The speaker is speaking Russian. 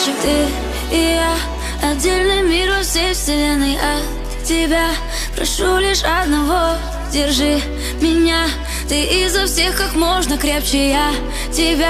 иначе Ты и я Отдельный мир во всей вселенной от тебя. Прошу лишь одного Держи меня. Ты изо всех как можно крепче я тебя.